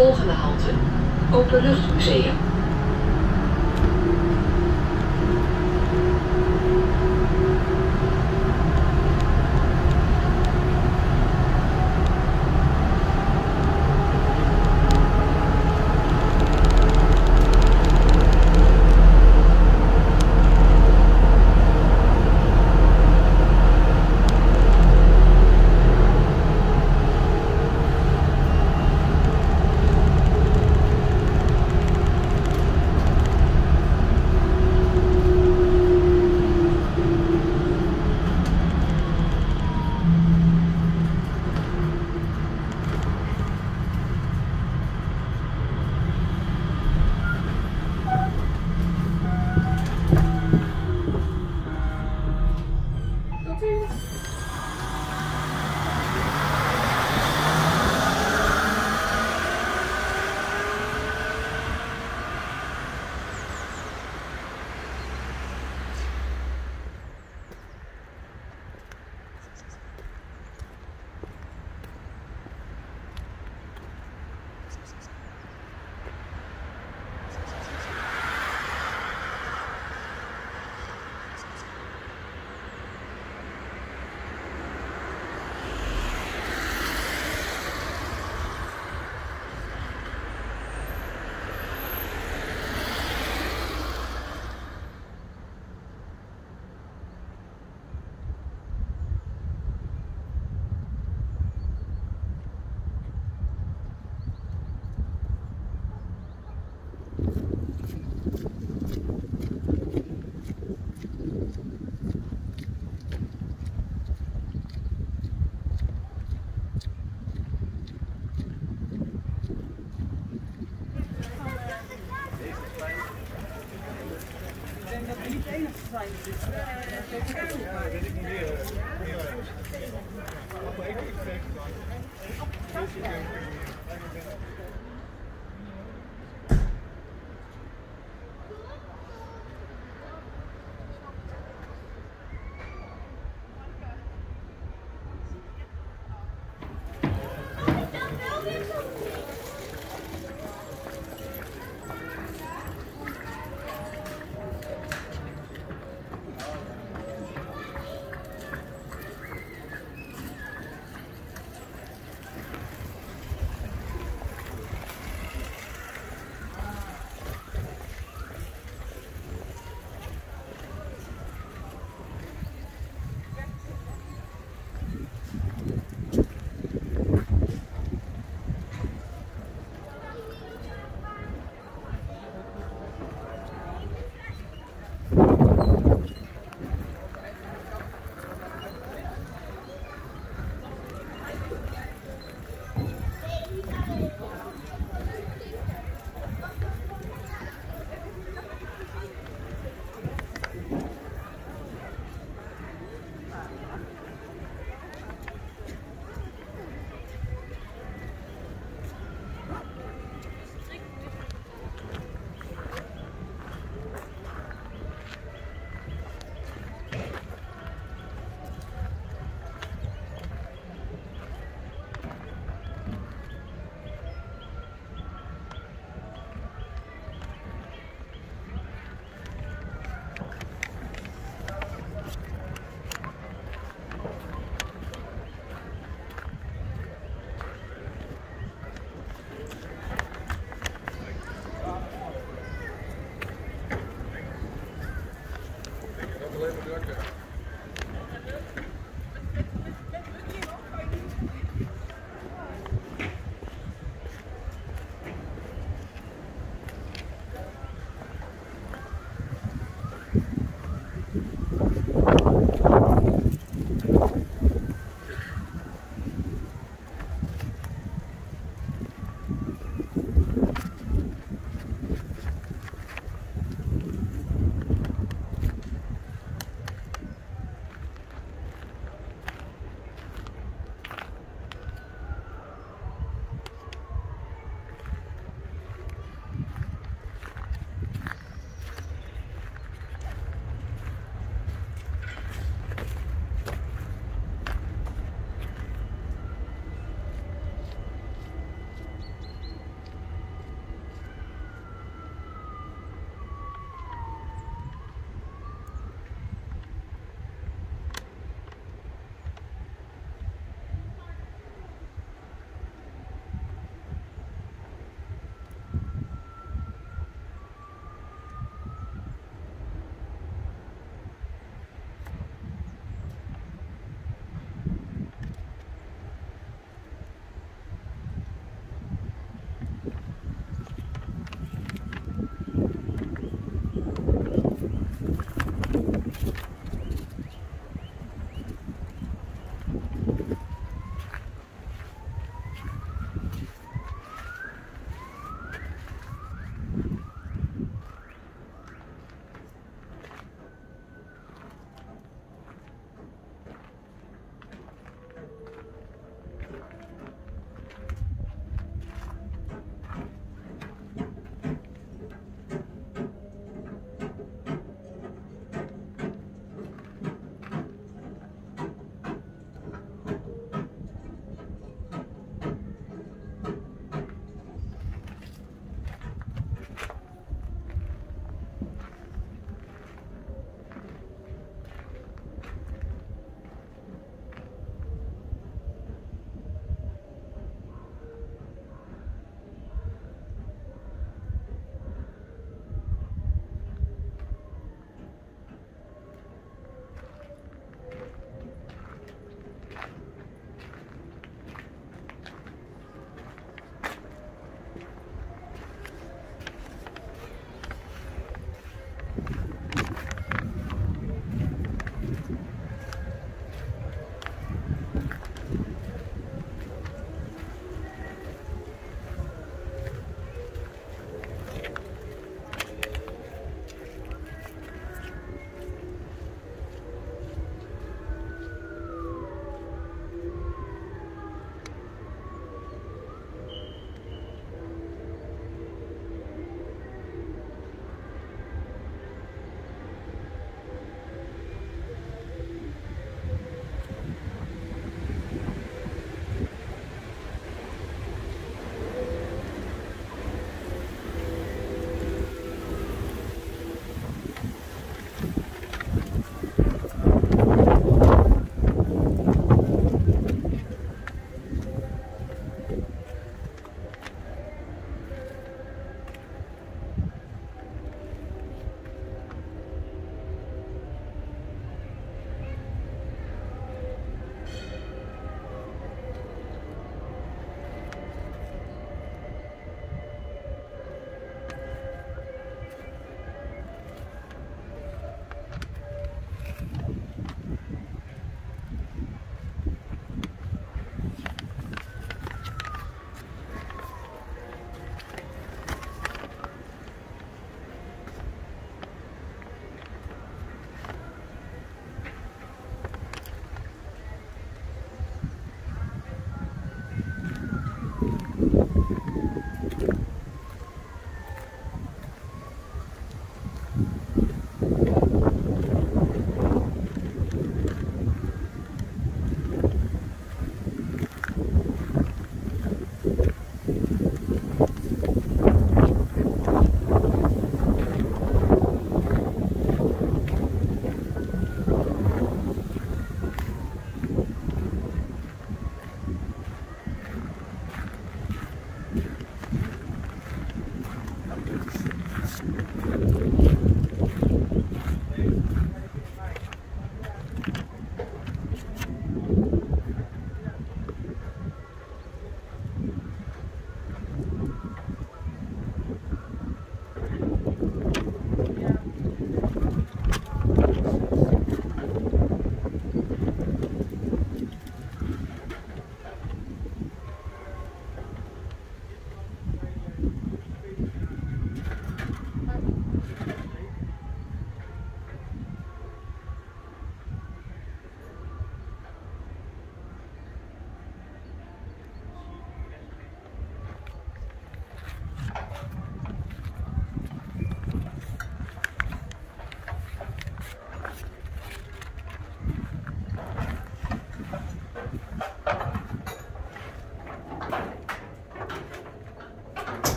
Volgende halte, Openluchtmuseum.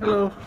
Hallo.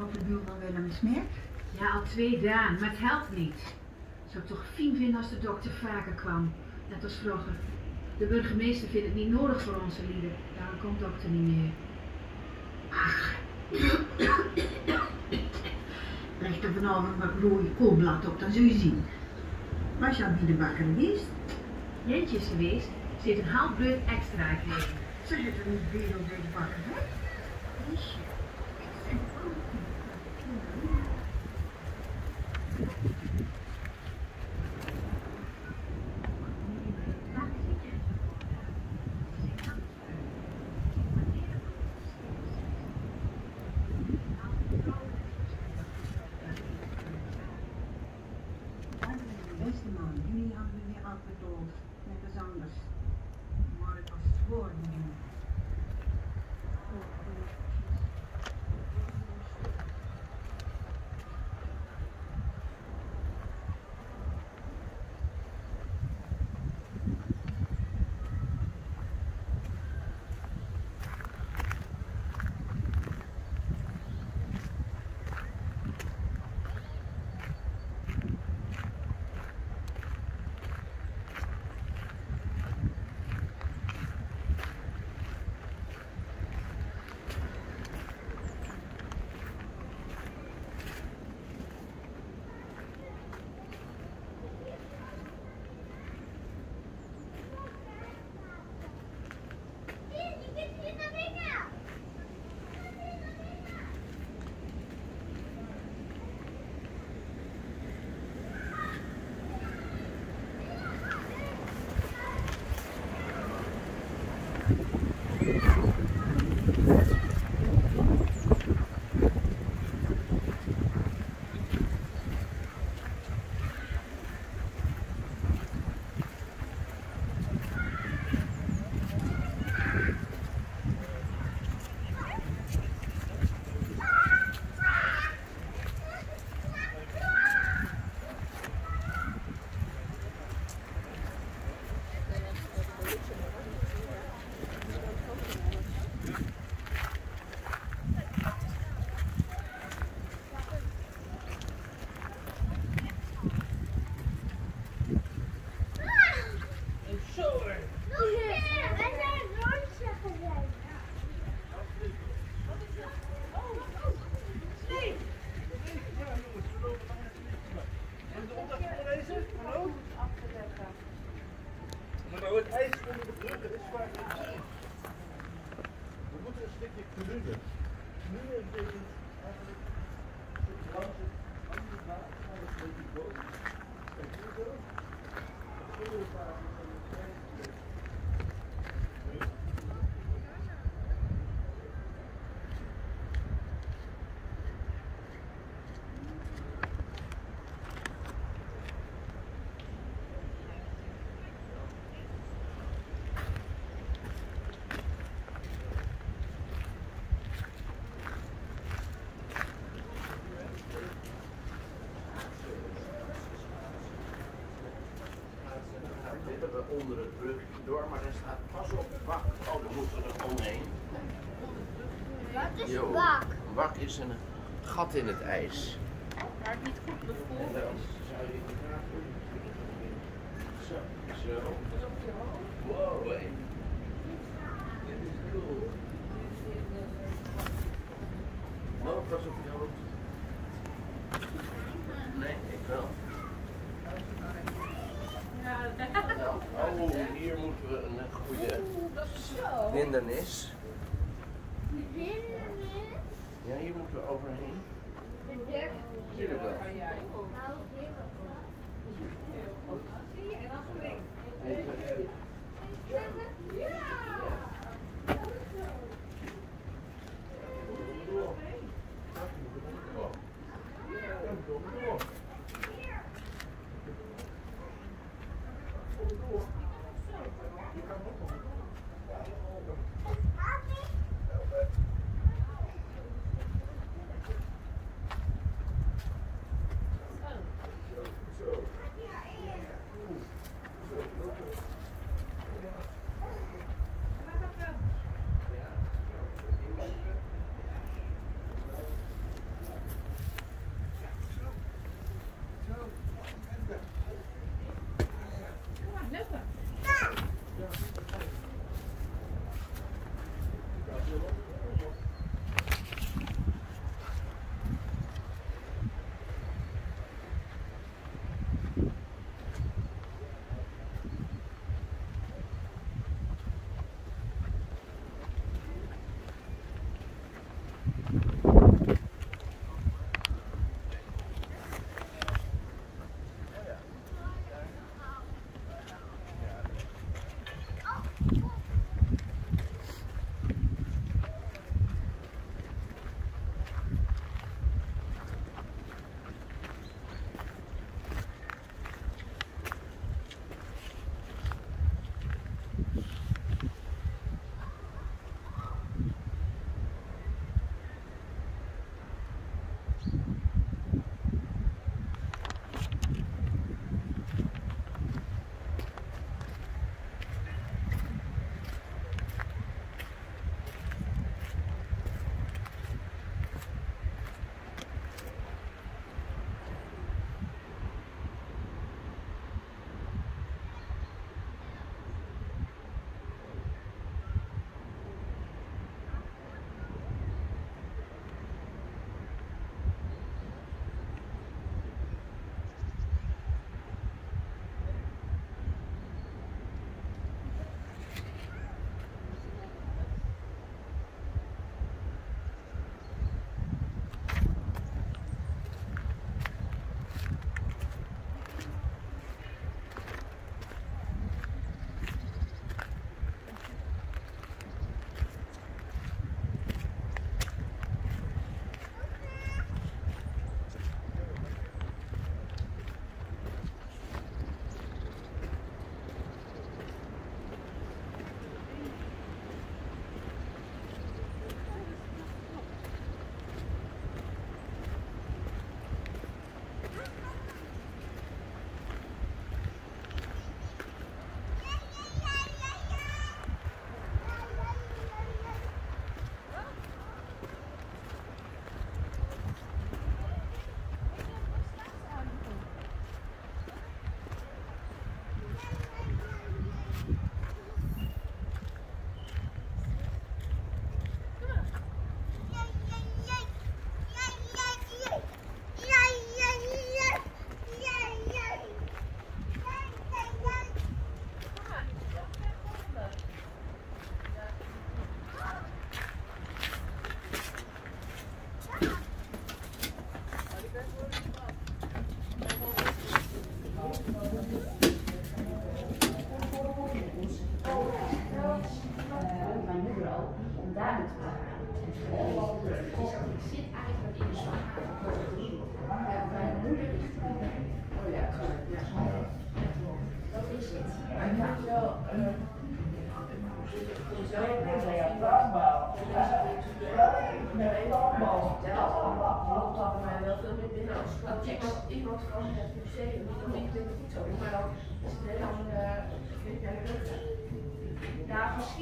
Op de buurman Willem Smeer? Ja, al twee dagen, maar het helpt niet. Zou ik toch fijn vinden als de dokter vaker kwam, net als vroeger. De burgemeester vindt het niet nodig voor onze lieden, daarom komt de dokter niet meer. Leg er vanavond wat rode koolblad op, dan zul je zien. Was je aan wie de bakker geweest? Jentje is geweest, ze heeft een half beurt extra gekregen. Ze zit er niet weer op deze bakker, hè? Onder het brugje door, maar er staat pas op wak. Oh, dan moeten we er omheen. Wat is bak? Een wak is een gat in het ijs. Waar het niet goed En bevoeld dan is. Zo, zo.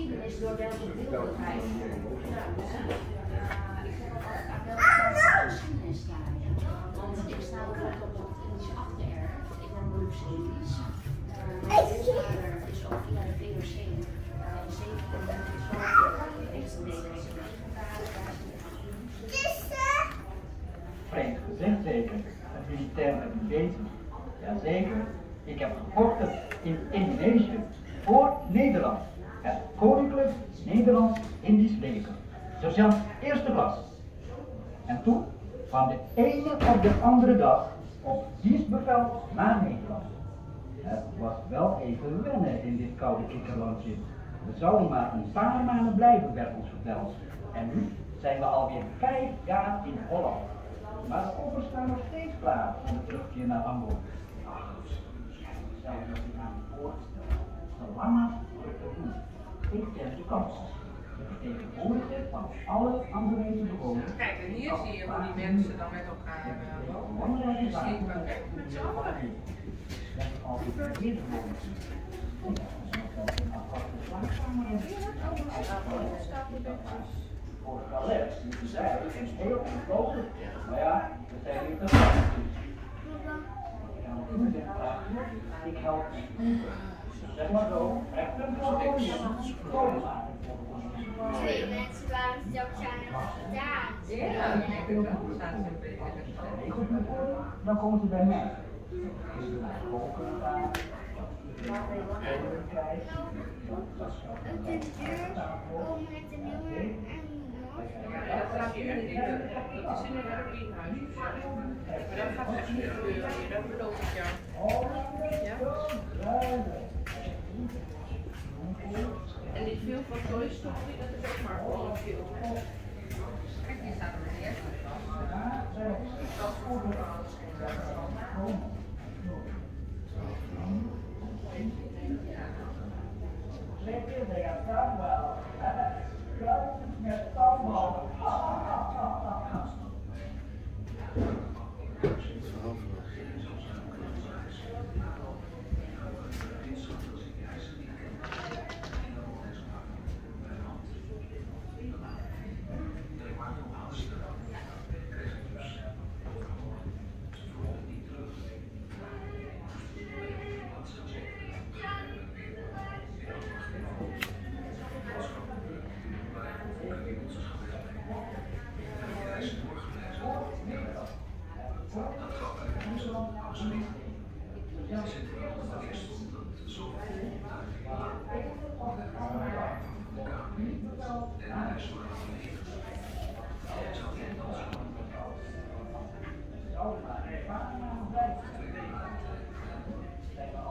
Geschiedenis door welke beeldigheid. Ja, Ja, ik zeg ook altijd aan welke kant van de geschiedenis sta je. Want ik sta ook op het Indische achtererf. Ik ben beroepsedisch. Mijn vader is ook via de VOC in de 17 is ook gezegd zeker, het militair met een bezig. Jazeker, ik heb gevochten in Indonesië voor Nederland. Het Koninklijk Nederlands-Indisch leger. Sociaal eerste klas. En toen, van de ene op de andere dag, op dienstbevel naar Nederland. Het was wel even wennen in dit koude kikkerlandje. We zouden maar een paar maanden blijven, werd ons verteld. En nu zijn we alweer vijf jaar in Holland. Maar de koffers staan nog steeds klaar voor de terugkeer naar Hamburg. Ach, ik aan het voorstellen. Zolang voor het doen. De kans. De vertegenwoordiger van alle andere bewoners. Kijk, en hier zie je hoe die mensen dan met elkaar uh, wonen. Allen. Dat is heb nog wel een aparte slaapkamer. Voor het toilet, moeten zij, dat is heel eenvoudig. Maar ja, we zijn niet zeggen, ik help Zeg maar zo, echt een probleem. Twee mensen waren gedaan. Ja, ik dan komen ze bij mij. Het is duur om met de nummer en Ja, dat gaat hier echt niet doen. Dat is in een heroïnehuis. Maar dat gaat echt niet gebeuren hier, dat beloof ik jou. Ja? En die film van Toy Story, dat is ook maar gewoon een film. Kijk, die staat er in de eerste klas. Twee kinderen, Samuel. Kruisjes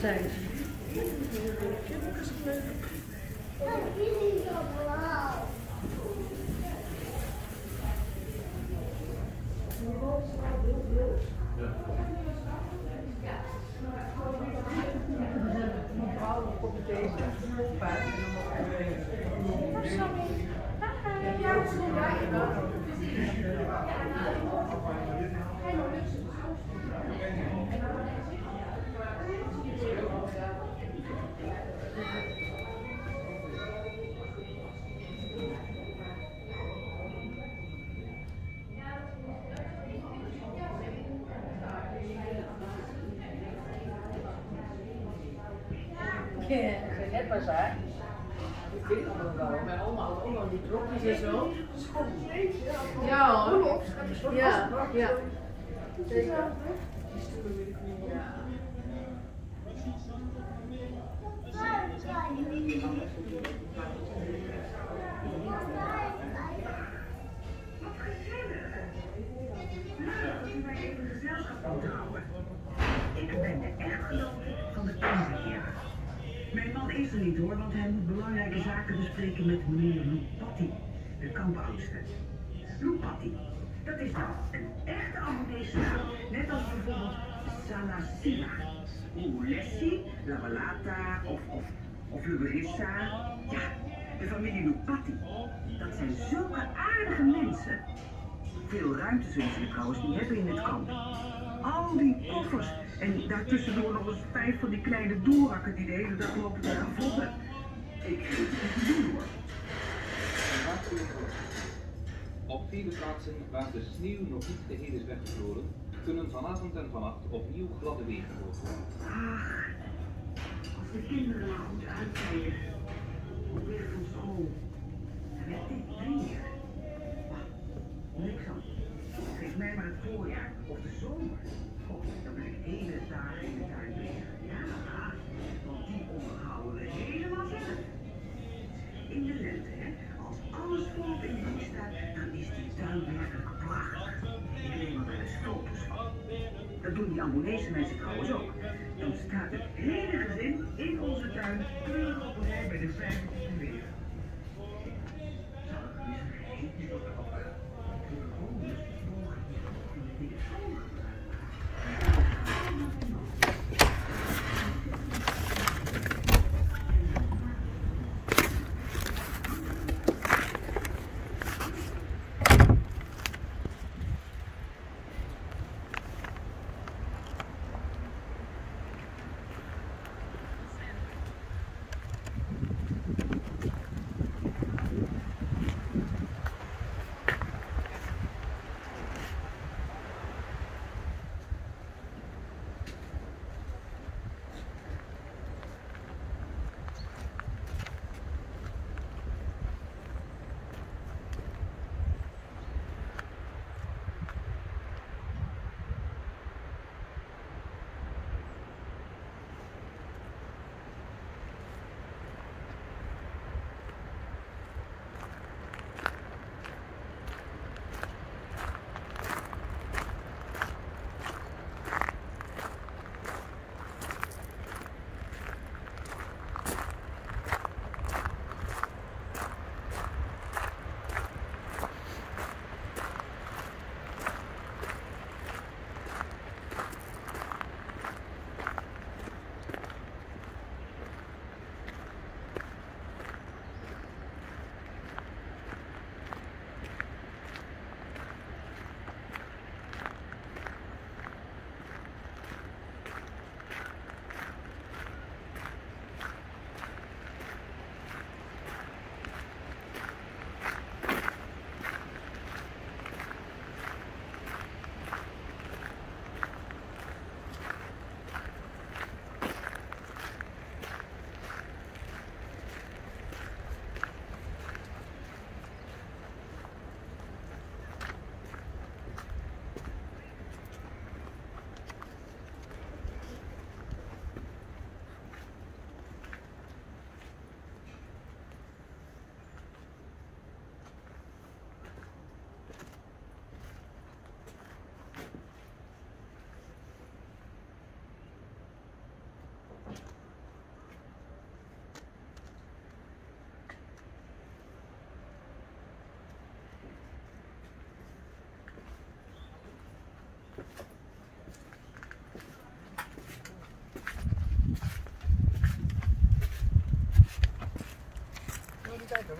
Zijn het? Net was haar. Ik weet wel. Had ook nog die blokjes en zo. Ja. Ja, ja. Die stoelen weet ik niet meer. Ja. Ik ben de echtgenote van de kinderheer. Mijn man is er niet hoor, want hij moet belangrijke zaken bespreken met meneer Loupatti, de kampoudste. Loupatti, dat is nou een echte naam, net als bijvoorbeeld Salasina, Ulessi, Lavalata of, of, of Luberissa. Ja, de familie Loupatti, dat zijn zulke aardige mensen. Veel ruimte zullen ze trouwens niet hebben in het kamp. Al die koffers en daartussendoor nog eens vijf van die kleine doerakken die de hele dag lopen te gavotten. Ik weet het niet te doen hoor. Op vele plaatsen waar de sneeuw nog niet geheel is weggevroren, kunnen vanavond en vannacht opnieuw gladde wegen worden. Ach, de maar goed uitkijken. Op weg van school. met dit weer. Niks aan. Geef mij maar het voorjaar of de zomer. Dan ben ik hele dagen in de tuin bezig. Ja, want die onderhouden we helemaal zelf. In de lente, hè, als alles volop in bloei staat, dan is die tuin er wel eens foto's van. Dat doen die Ambonese mensen trouwens ook. Dan staat het hele gezin in onze tuin keurig op een rij bij de weer. Kijken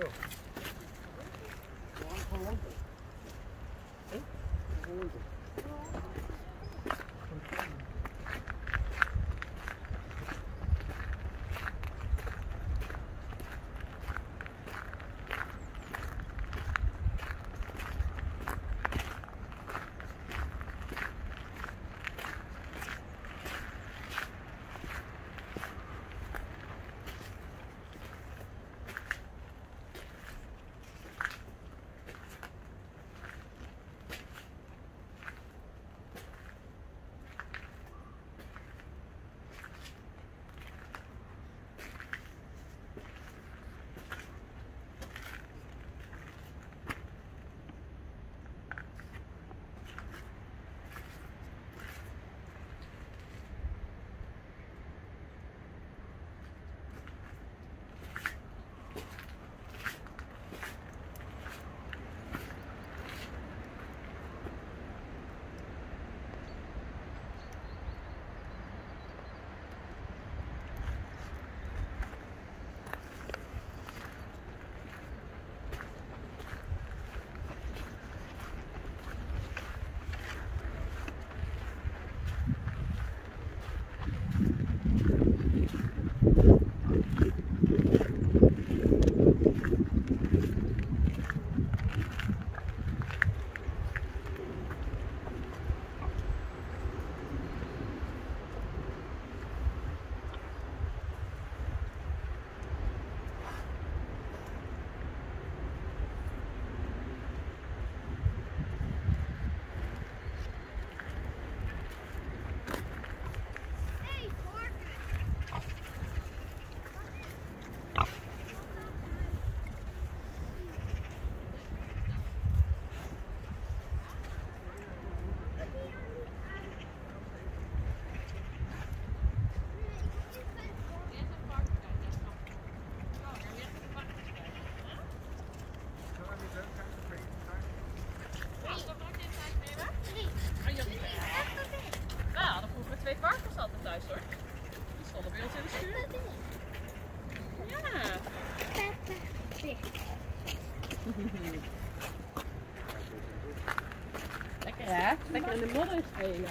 In de modder spelen.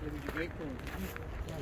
Heb ik je breekpunt? Ja,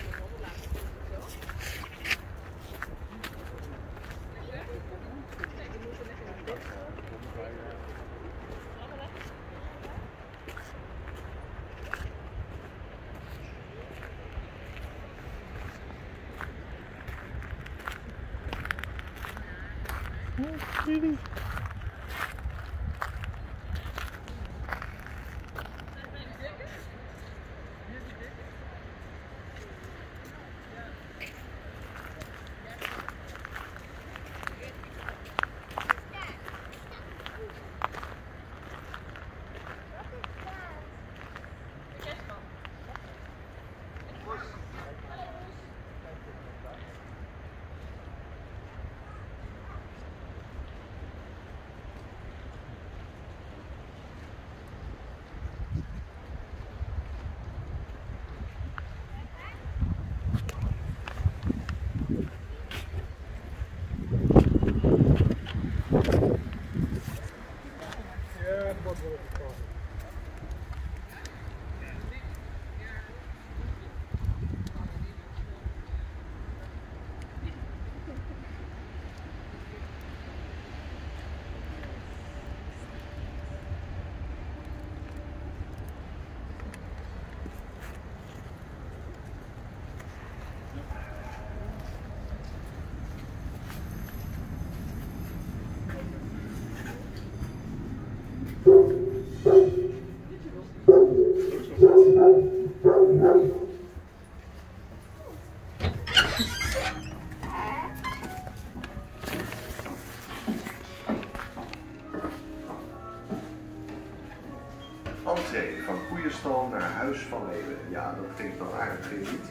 naar huis van leven. Ja, dat klinkt wel aardig, vind je niet?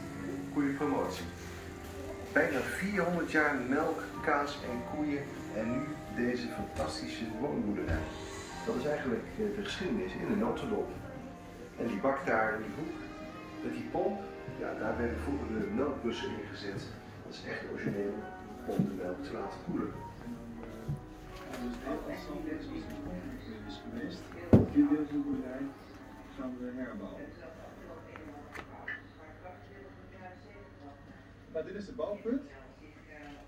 Koeienpromotie. Bijna 400 jaar melk, kaas en koeien en nu deze fantastische woonboerderij. Dat is eigenlijk eh, de geschiedenis in een notendop. En die bak daar in die hoek, met die pomp, ja, daar werden vroeger de melkbussen in gezet. Dat is echt origineel om de melk te laten koelen. Dus dit is geweest. Dit deel van de boerderij we herbouwen. Maar dit is de bouwput.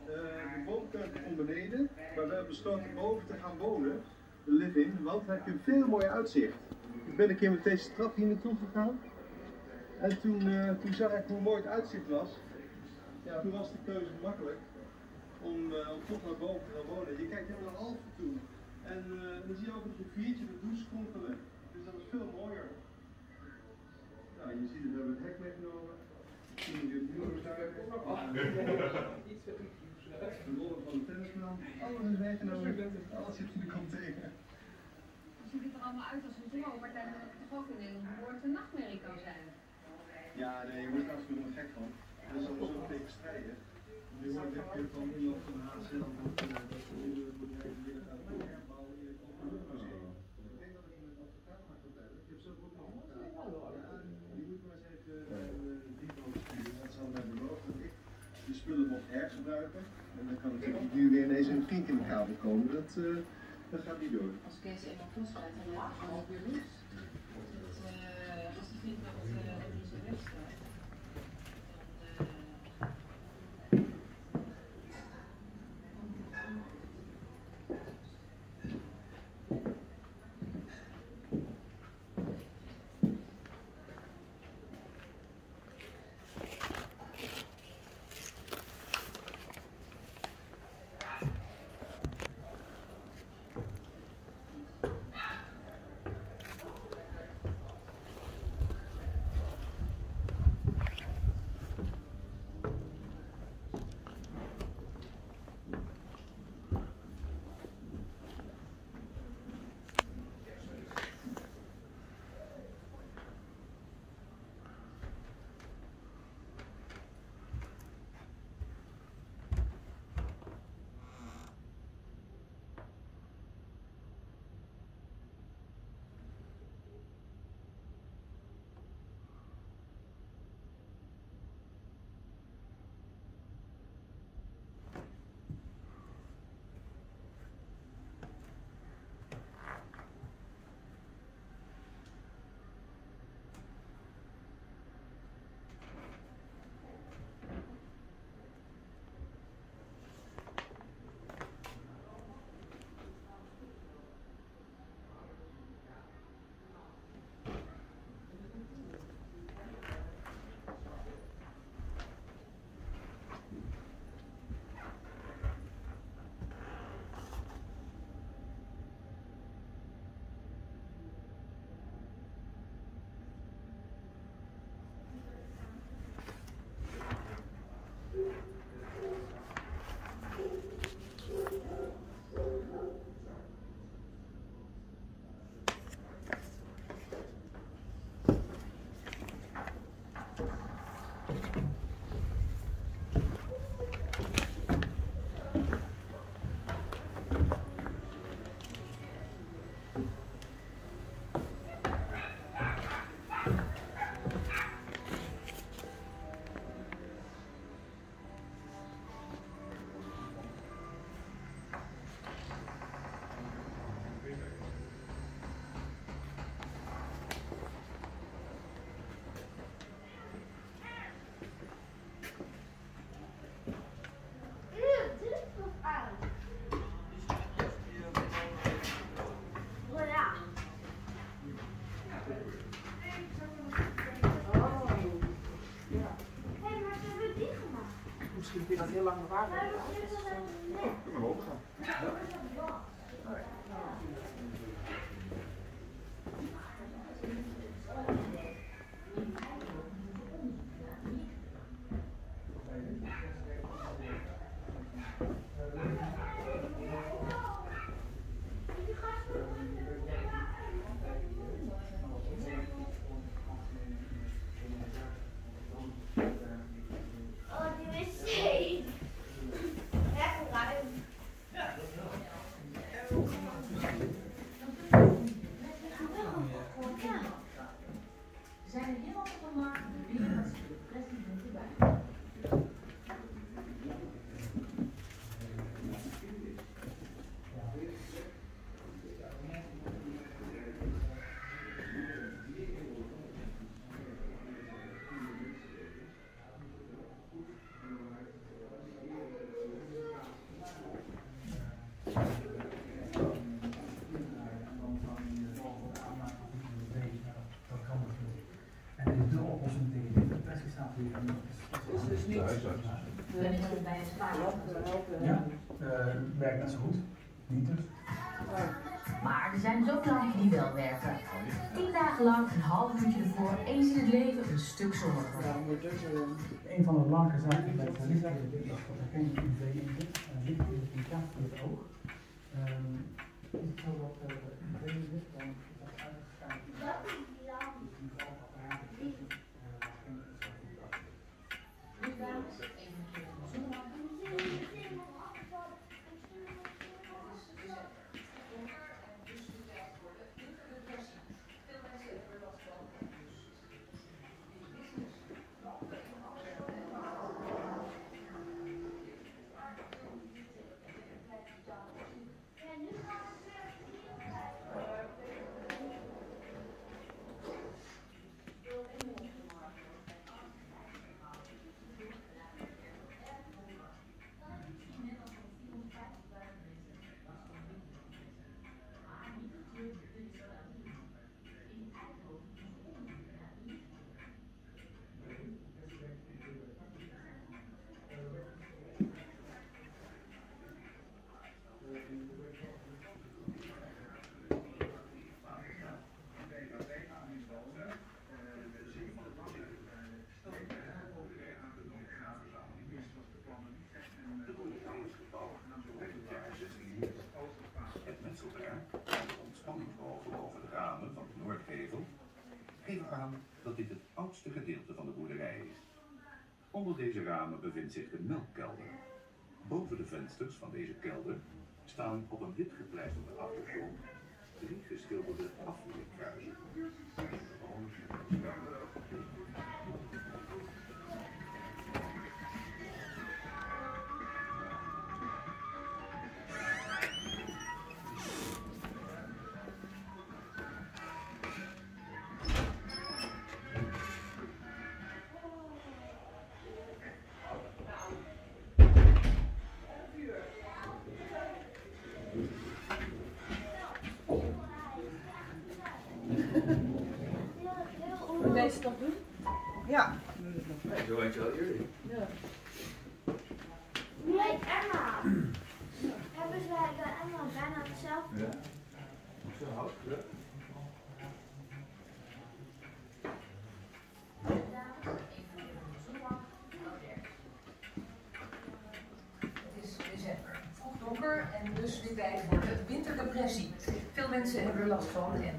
Eh, de bovenkant komt beneden, maar we hebben besloten boven te gaan wonen, de living, want heb je een veel mooier uitzicht. Ik ben een keer met deze trap hier naartoe gegaan en toen, eh, toen zag ik hoe mooi het uitzicht was. Ja, toen was de keuze makkelijk om, eh, om toch naar boven te gaan wonen. Je kijkt helemaal naar Alphen toe. En dan zie je ook het riviertje, de douche kronkelen. Dus dat is veel mooier. Nou, je ziet het, we hebben het hek meegenomen. Je het nieuwe duiken. De rollen van de tennisbaan. Alles is meegenomen. Alles zit in de container. Het ziet er allemaal uit als een droompartij, dat het toch ook een hele behoorlijke nachtmerrie kan zijn. Ja, nee, je wordt er absoluut helemaal gek van. Er is sowieso tegen strijden. Nu hoor ik dit van iemand van de HCL dat eh, dat ze nu de bedrijf willen gaan herbouwen in het openluchtmuseum. Ik denk dat ik met een advocaat mag vertellen. Ik heb zelf ook nog een advocaat. Ja, die moet maar eens even eh, diep over sturen. Dat zal mij beloofd dat ik de spullen mocht hergebruiken. Kan natuurlijk nu weer ineens een kink in de kabel komen. Dat, eh, dat gaat niet door. Als Kees eenmaal vastsluit, dan hij gewoon weer los. Eh, als hij vindt dat Misschien vind je dat heel lang bewaard. Maar dat is wel net. Kunnen we open gaan? Oh, die wc. Wegruimen. We zijn er helemaal op de markt. De bier met de president erbij. En is de oplossing tegen dit depressie staat hier van Is dus niet. Ben ik er bij het sparen. Ja, eh, werkt net zo goed. Niet dus. Maar er zijn dus ook klanten die wel werken. Tien dagen lang, een half uurtje ervoor, eens in het leven een stuk zorgen. Een van de belangrijke zaken bij lichtgeven is dat er geen UV in zit. En licht is een kracht voor het oog. Ehm, is het zo dat er UV in zit, dan is dat uitgeschakeld. Dat is die lamp. Dus die apparaat is eh, waar geen zo goed af. Het metselwerk, de ontspanningsogen boven de ramen geven aan dat dit het oudste gedeelte van de boerderij is. Onder deze ramen bevindt zich de melkkelder. Boven de vensters van deze kelder staan op een wit gepleisterde achtergrond drie geschilderde afvoerkruizen. Dus weer tijd voor de winterdepressie. Veel mensen hebben er last van en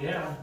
Ja,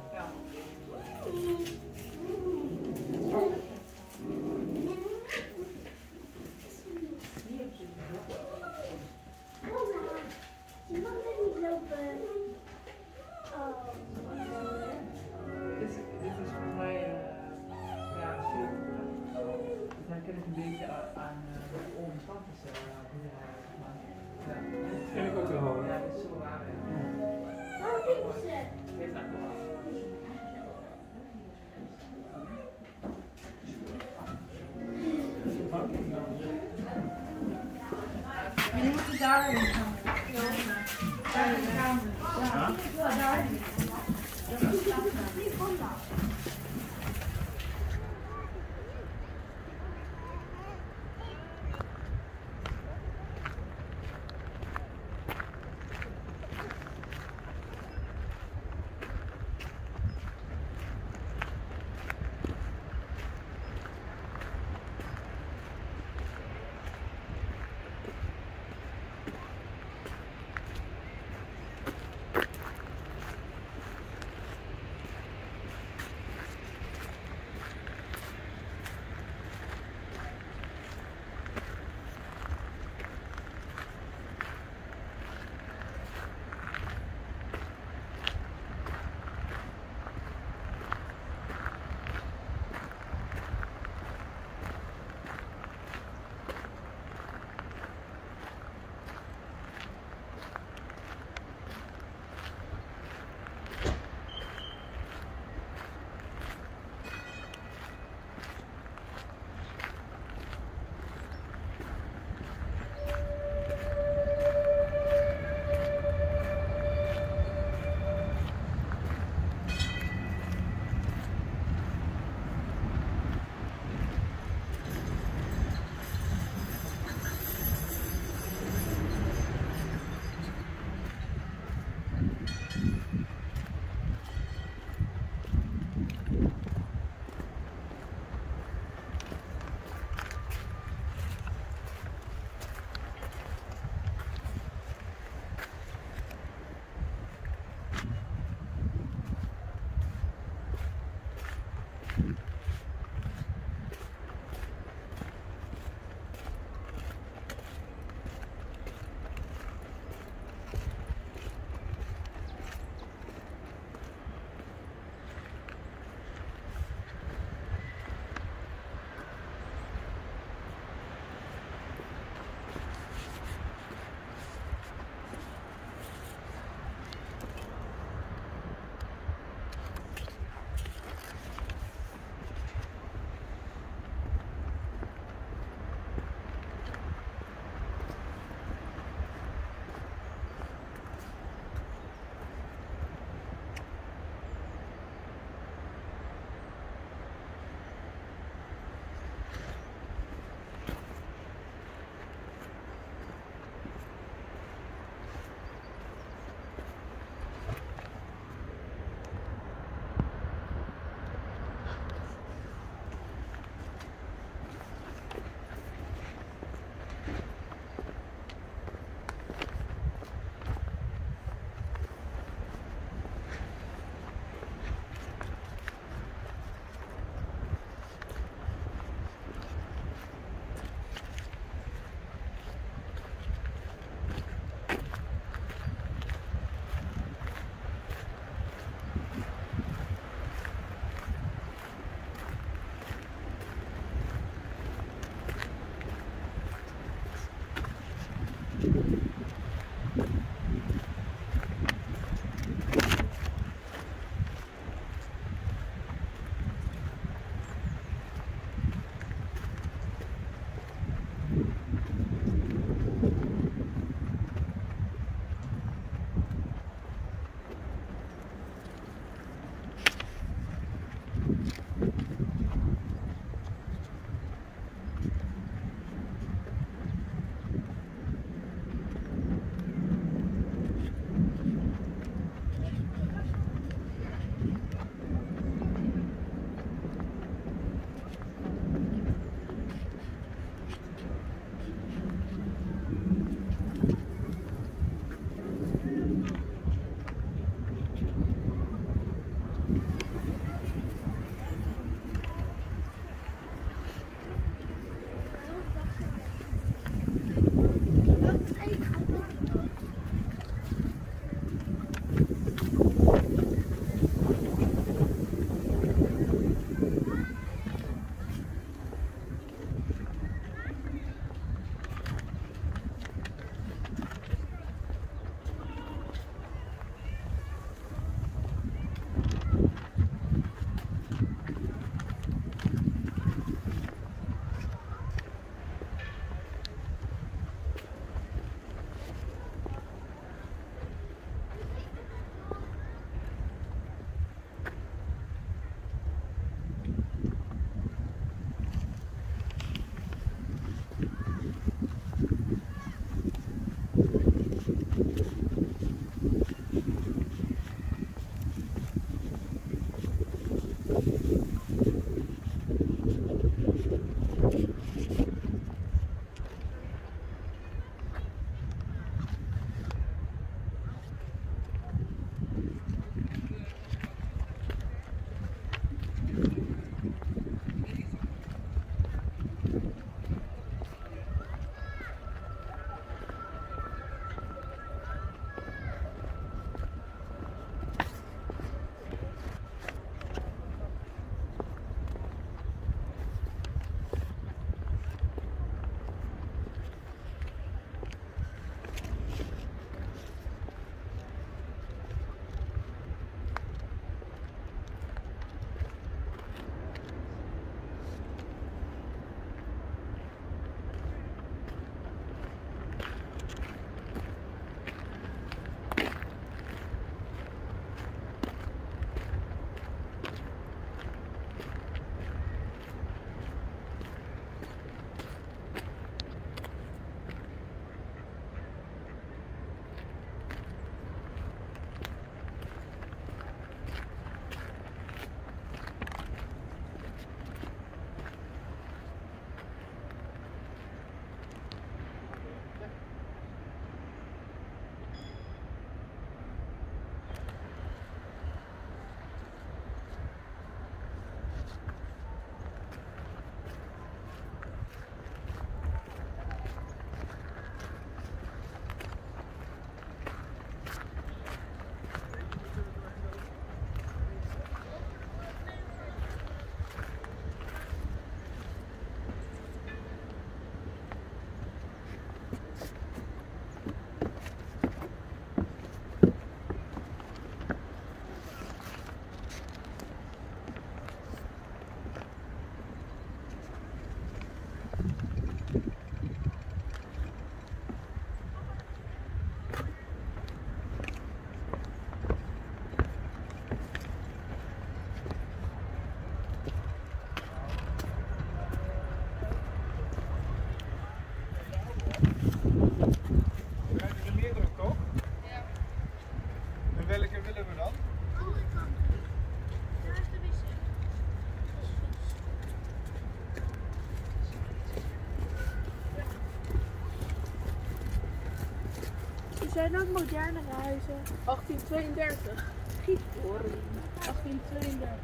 zijn ook modernere huizen. 1832. Giethoorn. 1832.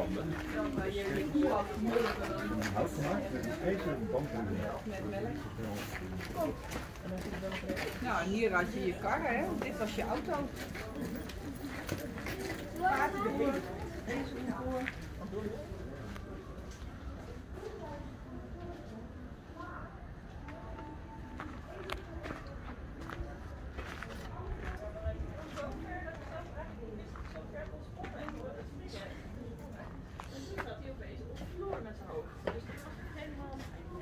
Afgemolken. Hout gemaakt met. Nou, hier had je je kar, hè? Dit was je auto. Paard. Deze.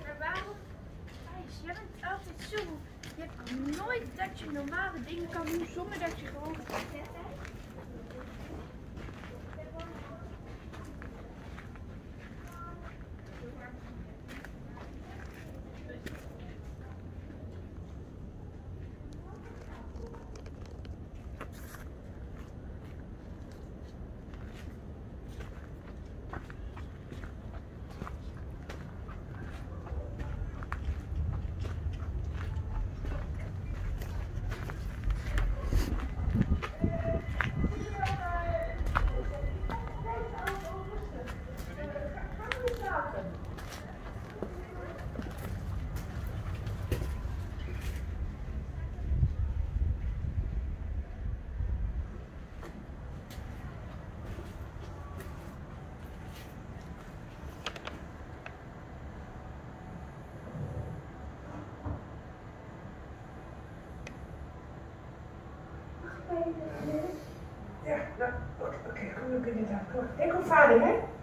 Maar waarom? Thijs, jij bent altijd zo. Je hebt nooit dat je normale dingen kan doen zonder dat je gewoon gaat Ecco fare, eh?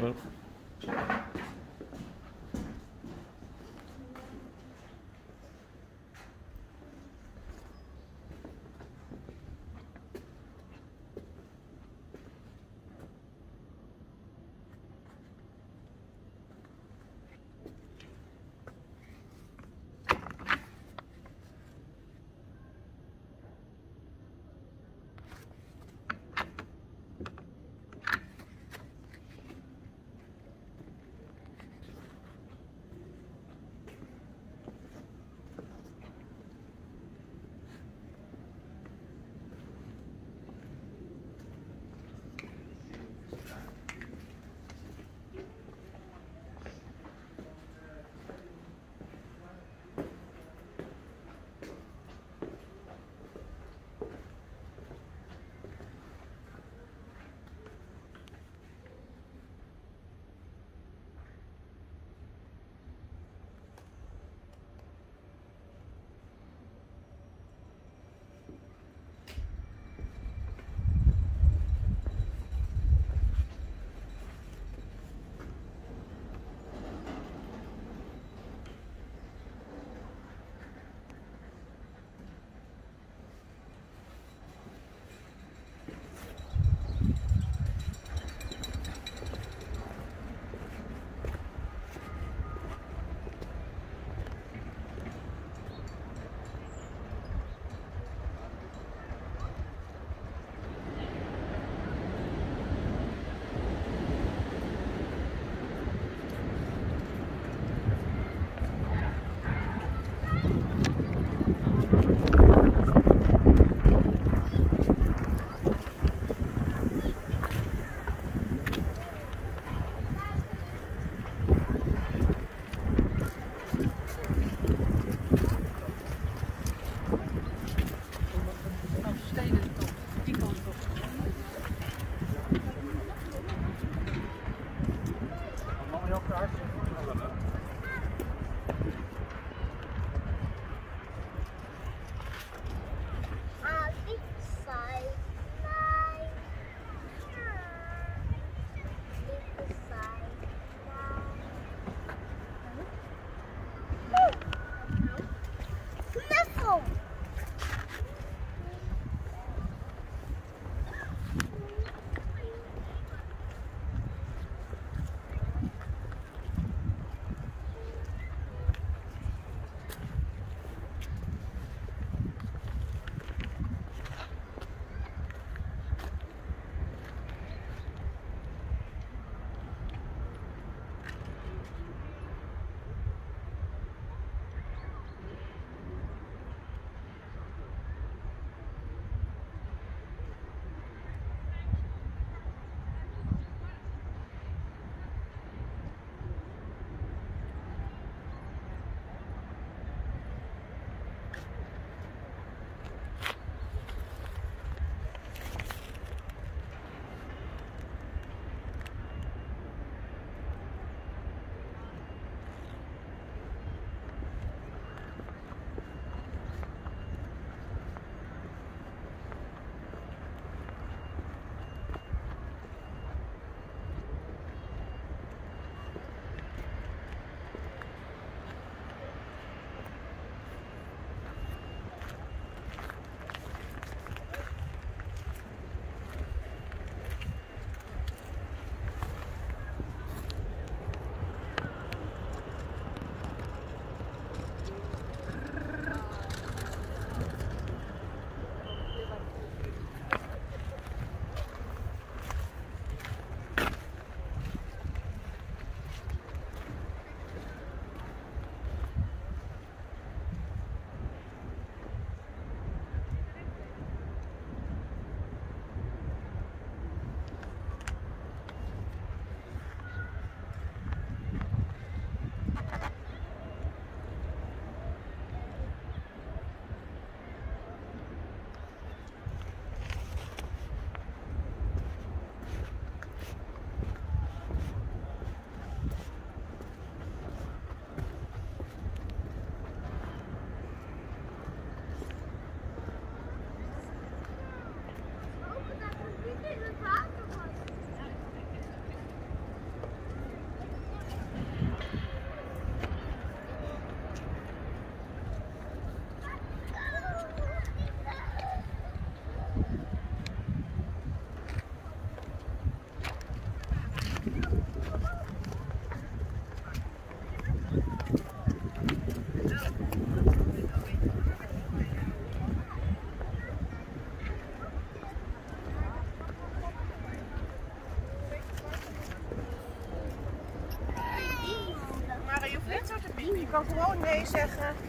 Oh. Kan gewoon nee zeggen.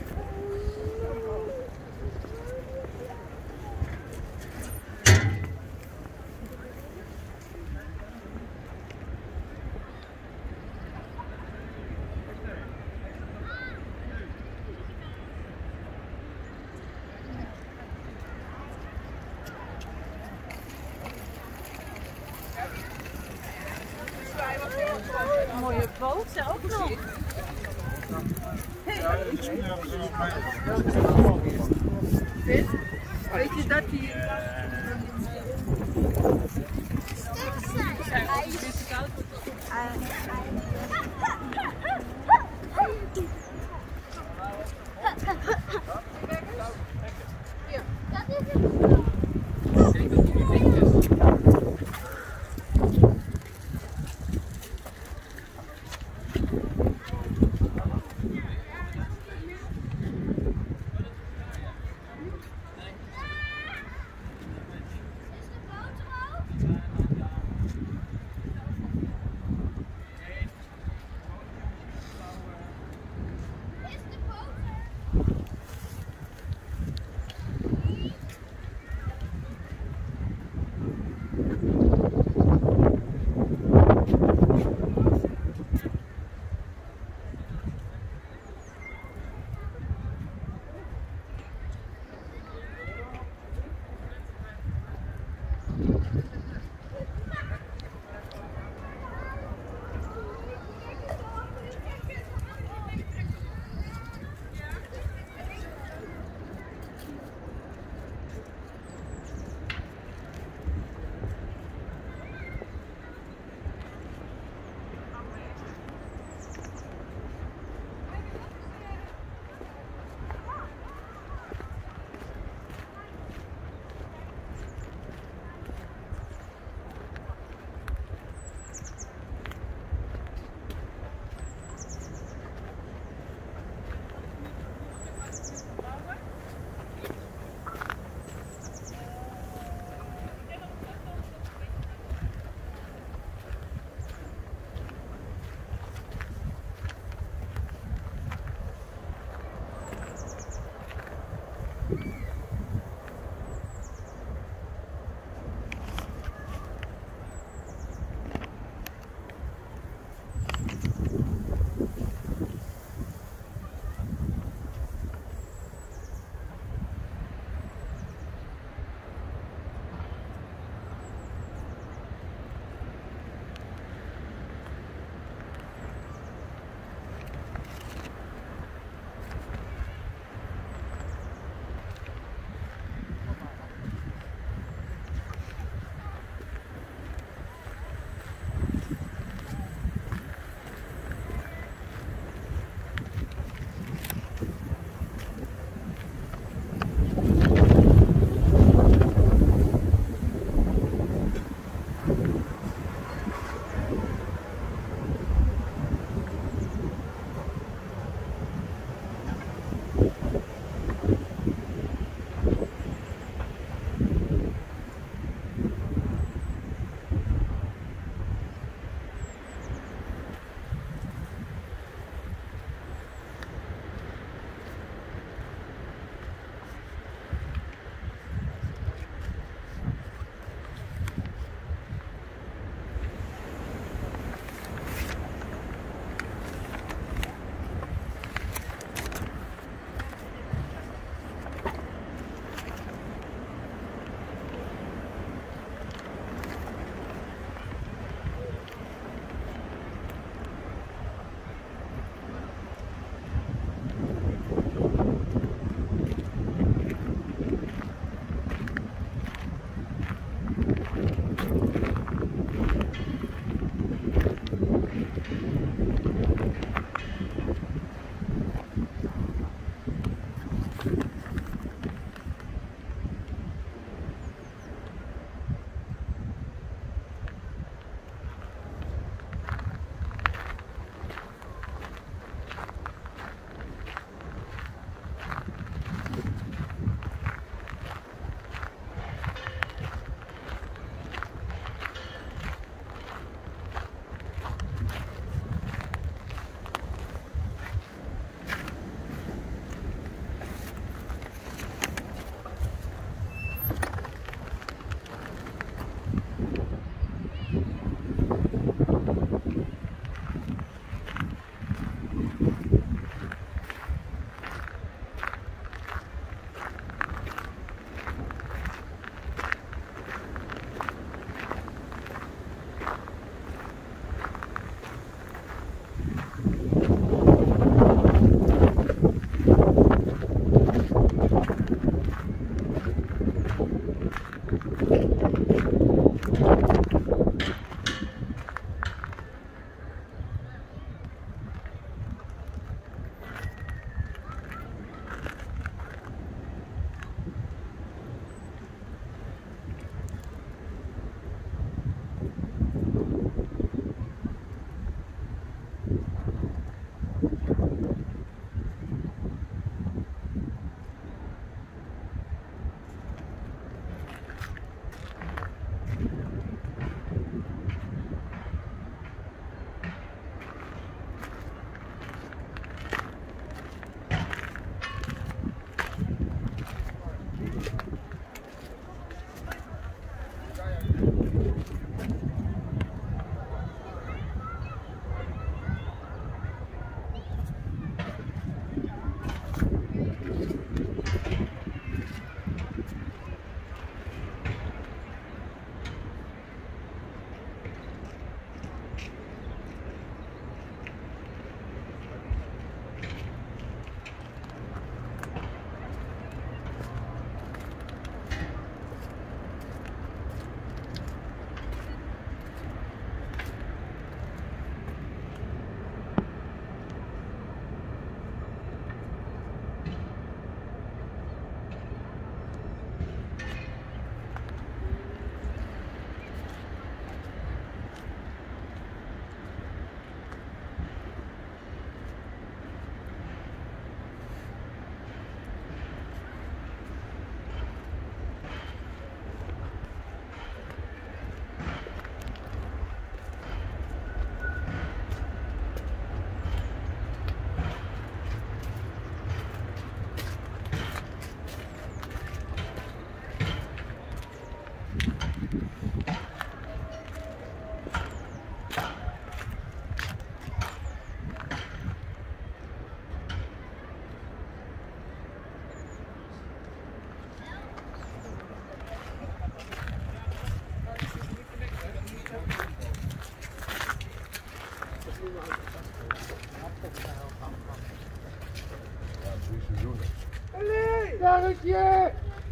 Jantje!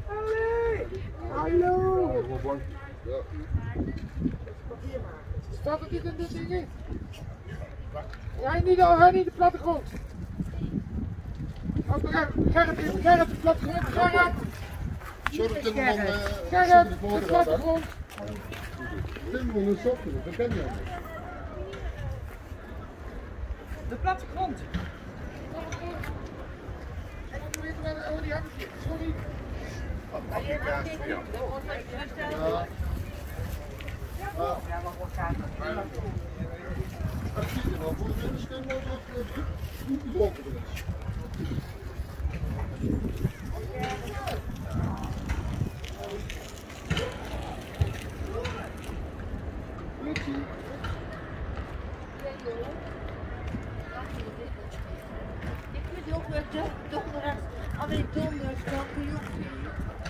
Allee! Hallo! Staat het niet in de ding in? Niet, rij niet de plattegrond! Oh, Gerrit, Gerrit, de plattegrond, Gerrit! Gerrit, de plattegrond! Timmerman is op, dat ken je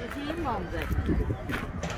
Eteğim var zaten.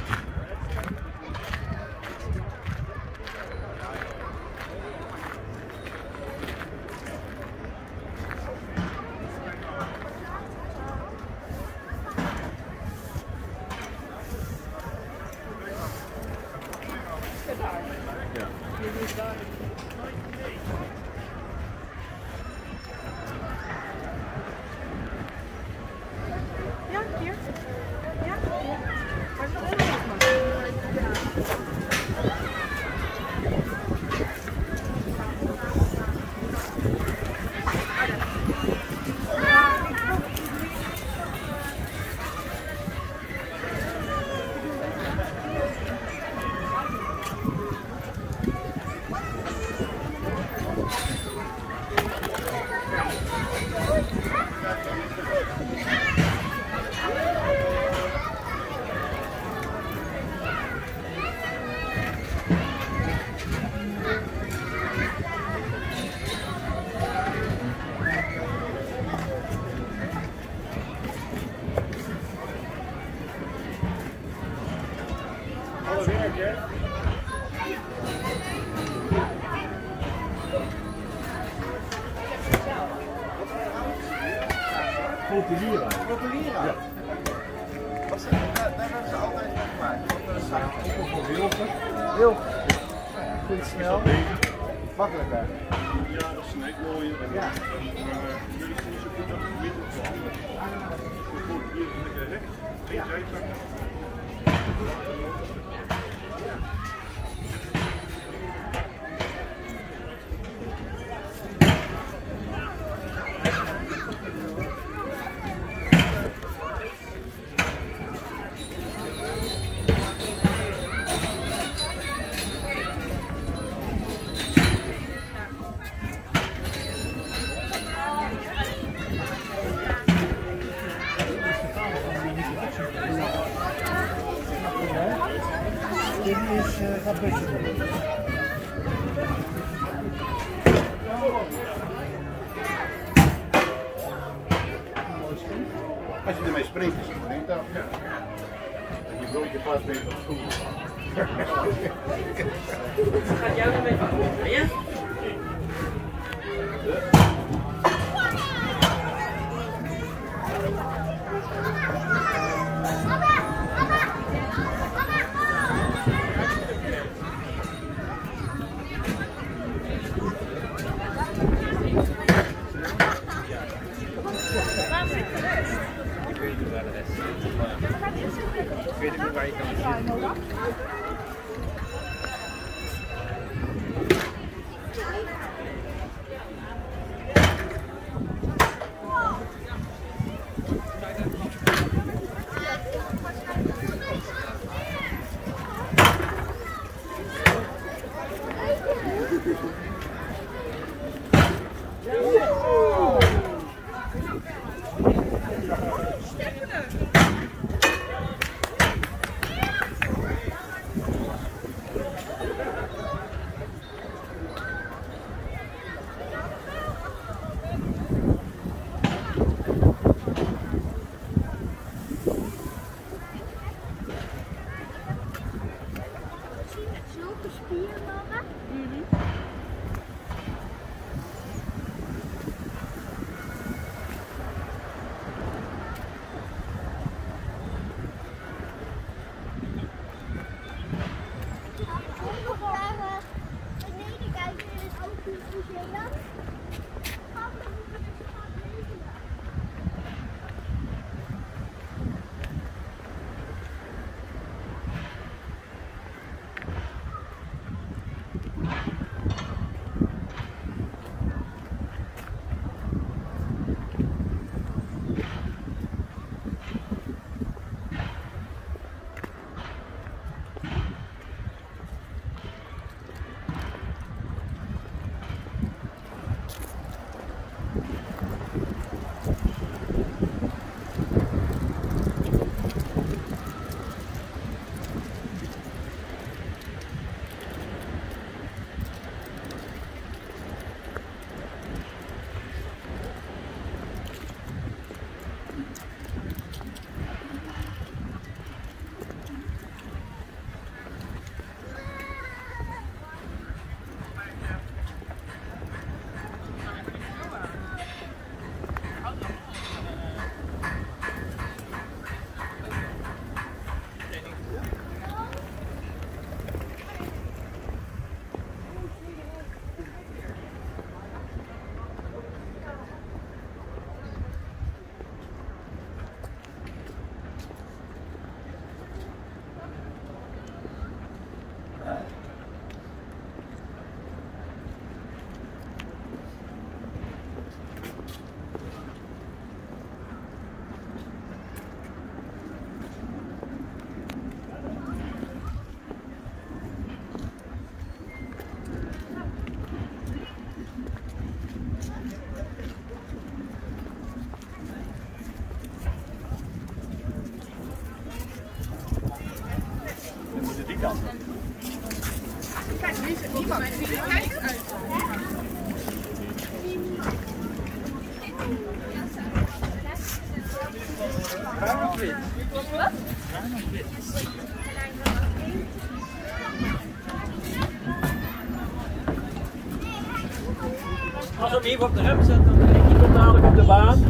ook even op de rem zetten, dan ligt die komt dadelijk op de baan.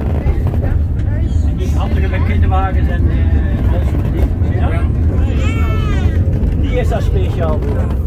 En die handige met kinderwagens en alles uh, Die is daar speciaal voor.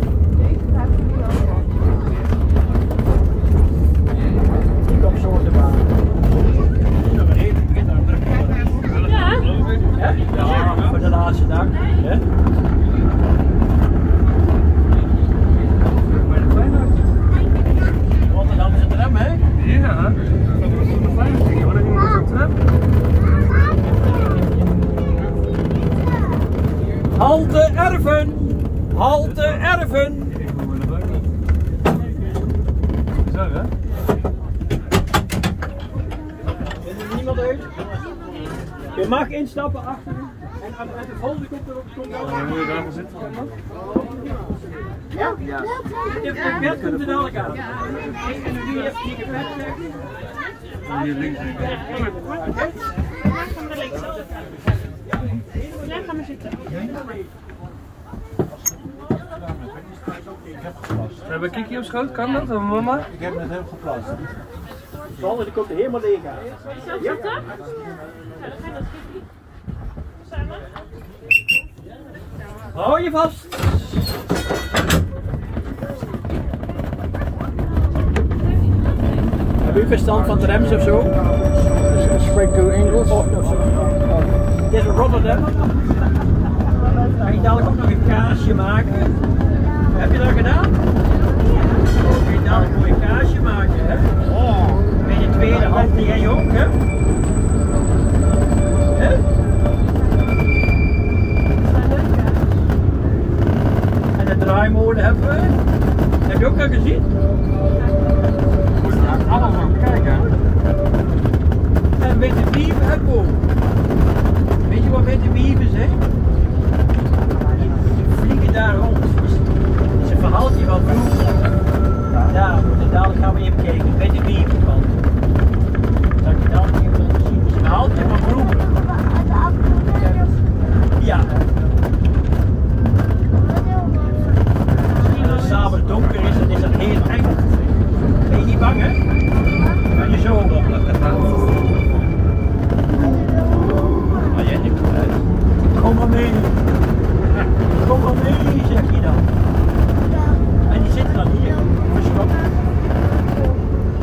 stappen achter en uit, het de volgende komt er op komt. Ja, moet je daar zitten. Ja, ja. De bed komt in elkaar. Ja. En nu heb je je bed. Hier links. Daar gaan we zitten. We hebben Kiki op schoot, kan dat? Mama? Ik heb net heel geplast. Zal, die komt er helemaal leeg aan. Zo zitten? Ja, dan ga Hou je vast. Heb u verstand van trams of zo? Spreekt u Engels? Dit is Rotterdam. Ga je dadelijk ook nog een kaasje maken? Heb je dat gedaan? Ga je dadelijk nog een kaasje maken, hè? Bij de tweede hand, die jij ook? Hè? Draaimolen hebben we. Heb je ook al gezien? Moet je naar alles ook kijken. En witte wieven hebben we. Weet je wat witte wieven zijn? Die, vliegen daar rond. Dat is een verhaaltje van vroeger. Daar, en dadelijk gaan we even kijken. Witte wieven van. Ik je dadelijk even zien. Het is een verhaaltje van vroeger. Ja. Misschien als het s'avonds donker dat heel eng. Ben je niet bang, hè? Kan je zo op. Maar jij neemt het uit. Kom maar mee. Kom maar mee, zeg je dan. En die zitten dan hier, verschoten.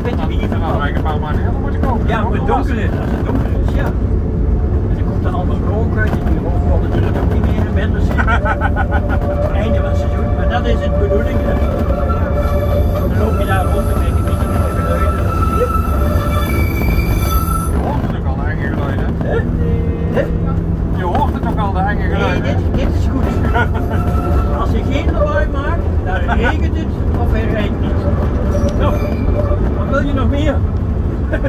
Weet je wie hier Nou, wij gaan maar helemaal moeten komen. Ja, maar het donker is, als het donker is, ja. En dan komt er allemaal rook uit die rook valt natuurlijk ook niet meer in bed. Dus einde van het seizoen, maar dat is het bedoeling. Hè. Dan loop je daar rond en kijk je een beetje naar de geluiden. Je hoort het ook al, de enge geluiden. Je hoort het ook al, de enge Nee, geluiden. dit, dit is goed. Als je geen lawaai maakt, dan regent het of hij rijdt niet. Nou, wat wil je nog meer?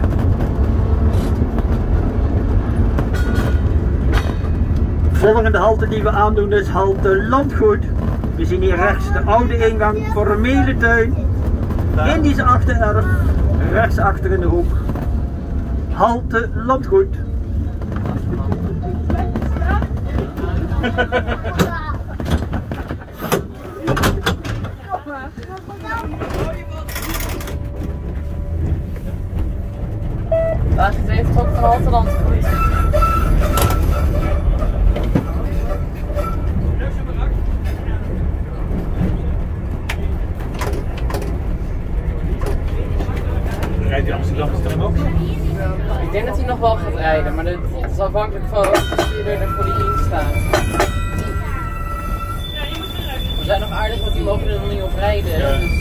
Volgende halte die we aandoen is halte Landgoed. We zien hier rechts de oude ingang, formele tuin, Indische achtererf, rechts achter in de hoek. Halte Landgoed. Waar zit even toch van Halteland goed? Hij Amsterdam ook? Ik denk dat hij nog wel gaat rijden, maar dat het is afhankelijk van bestuurder er voor die in staat. We zijn nog aardig, want die mogen er nog niet op rijden. Dus...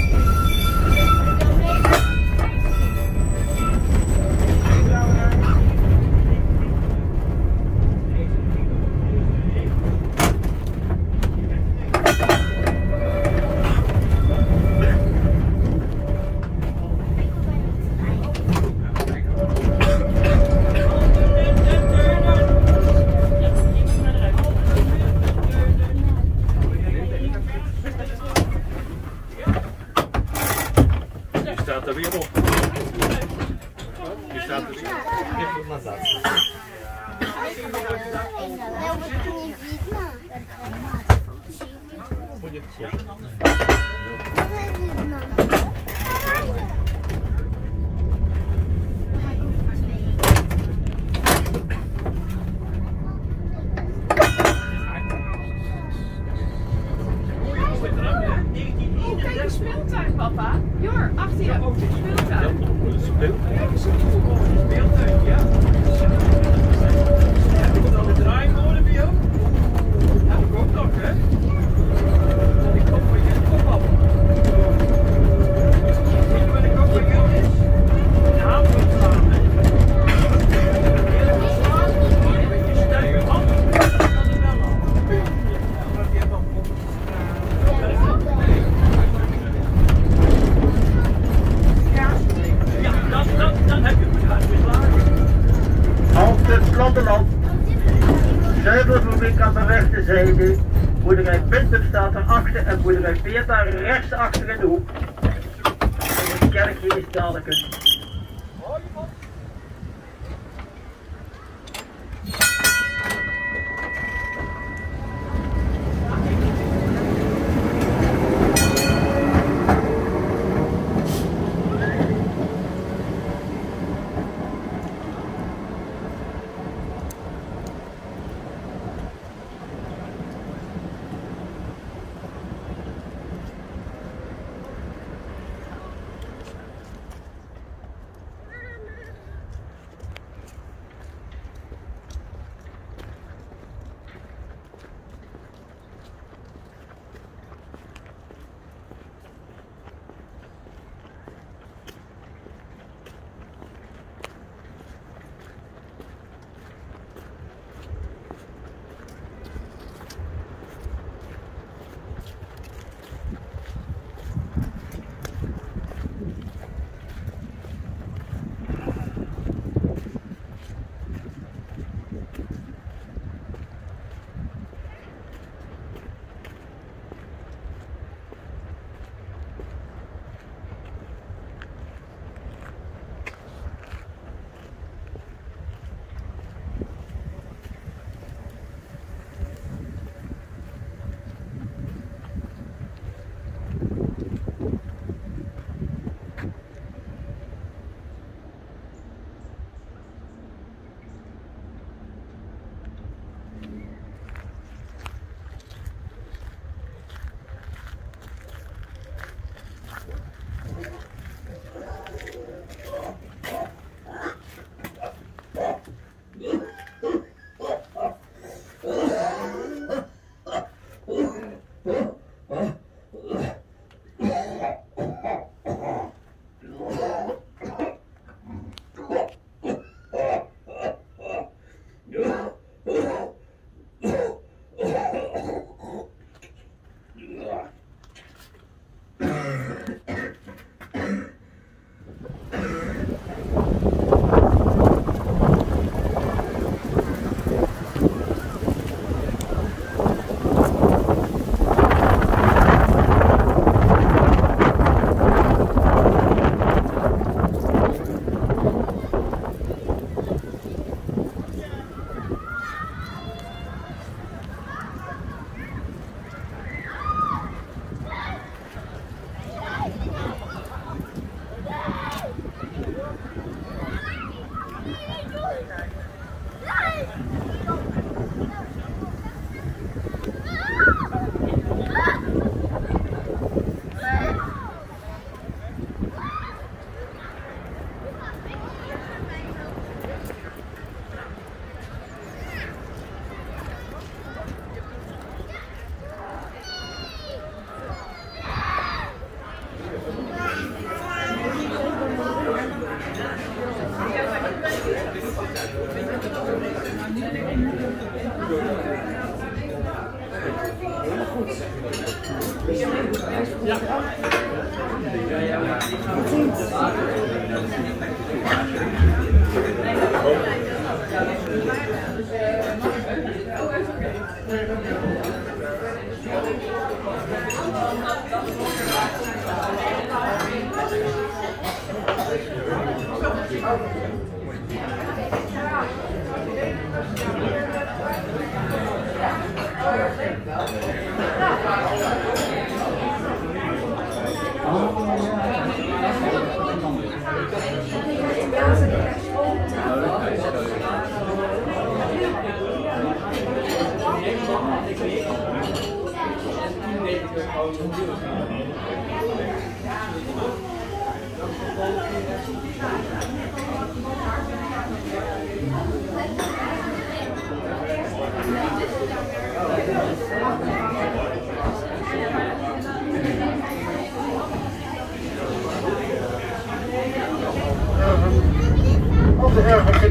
De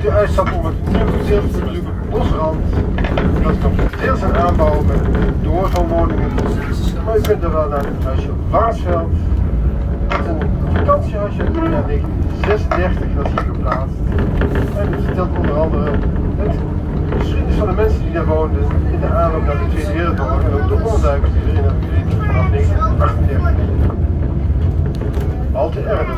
u uitstappen op het bosrand. Dat nog deels een aanbouw met doorvalwoningen. Maar je kunt er wel naar het huisje op Waarsveld. Het een vakantiehuisje uit 1936 was hier geplaatst. En dat vertelt onder andere het geschiedenis van de mensen die daar woonden dus in de aanloop naar de Tweede Wereldoorlog en ook de onderduikers die erin hebben gezeten vanaf 1938. Al te erg.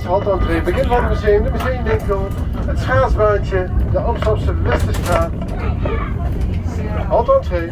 Fietsrad entree. Begin van het museum, de museumwinkel, het schaatsbaantje, de Amsterdamse Westerstraat. Haltantree.